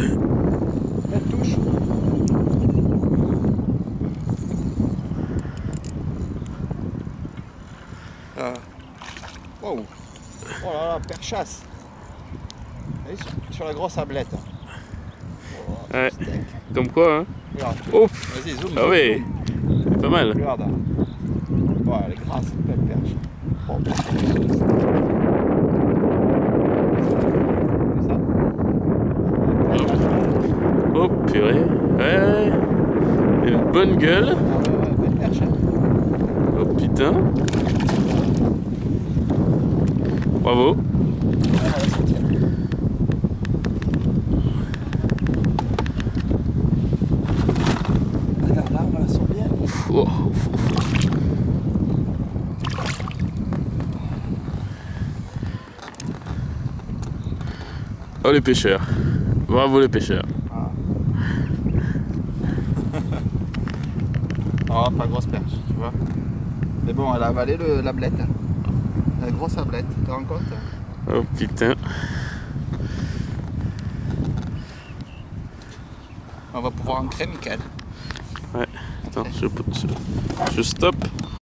Elle touche. Euh. Wow. Oh là là, perchasse. Allez, sur, sur la grosse ablette. Oh, Ouais. Comme quoi, hein Regarde. Oh Vas-y, zoom. Ah zoom, ouais. zoom. Pas mal. Regarde. Ouais, elle est grasse, belle perche. Oh, Oh purée. Ouais. Une bonne gueule. Oh putain. Bravo. Regarde là, on la sent bien. Oh. Oh les pêcheurs. Bravo les pêcheurs. Ah. oh, pas grosse perche, tu vois. Mais bon, elle a avalé le, la blette. La grosse ablette, tu te rends compte hein? Oh putain. On va pouvoir entrer, Michael. Attends, je, je, je stoppe.